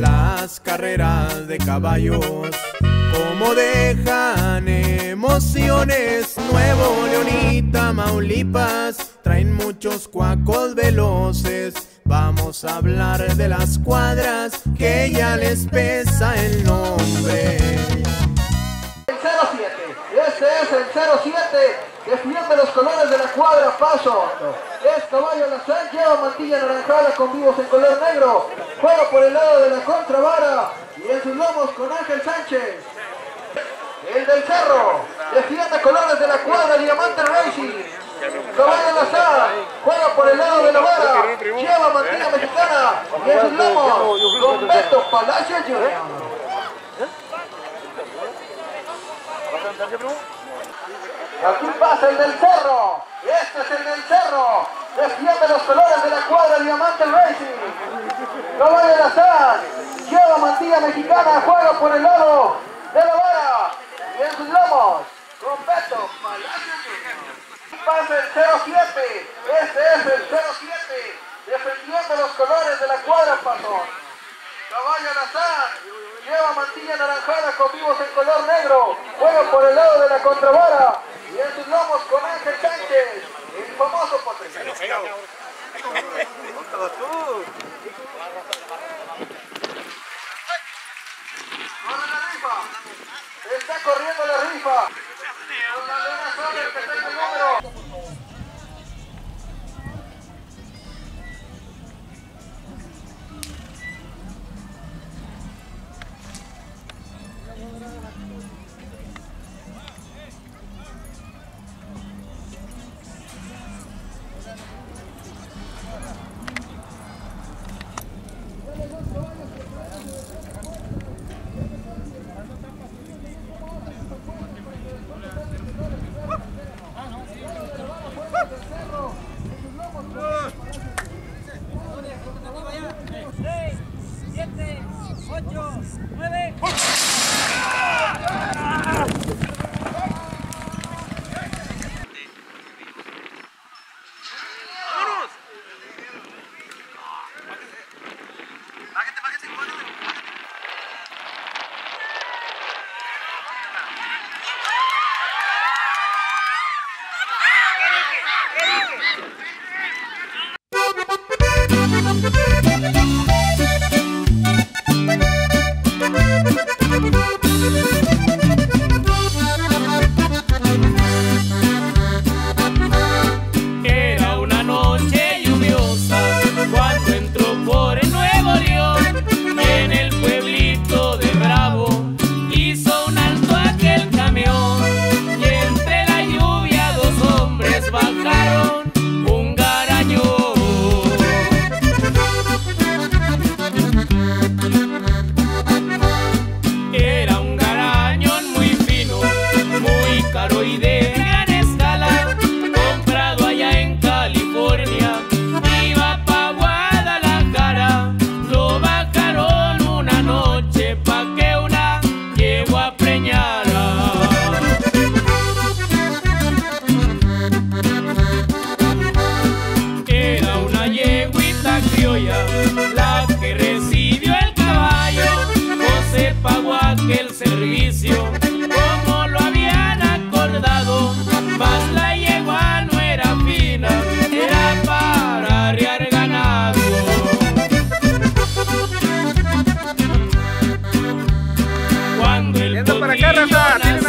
las carreras de caballos. Como dejan emociones, Nuevo Leonita, Maulipas, traen muchos cuacos veloces. Vamos a hablar de las cuadras que ya les pesa el nombre. El 07, este es el 07, defiende los colores de la cuadra, paso. Es caballo Lazán, lleva mantilla naranjada con vivos en color negro. Juega por el lado de la contravara y en sus lomos con Ángel Sánchez. El del cerro, defiende colores de la cuadra, Diamante Racing. Caballo Lazán, juega por el lado de la vara, lleva mantilla mexicana y en sus lomos con Beto Palacio Jr. Aquí pasa el del cerro. Este es el del cerro. Defiende los colores de la cuadra Diamante Racing. Caballo de Lazar. Lleva mantilla mexicana. Juega por el lado de la vara. Y en sus lomos. Con Beto. Pasa el 07. Este es el 07. Defendiendo los colores de la cuadra Pasón. Caballo Lazar, lleva mantilla anaranjada con vivos en color negro, juega por el lado de la contrabara y en sus lomos con Ángel Sánchez, el famoso potencial. Corre la rifa, está corriendo la rifa. Viniendo para acá, raza.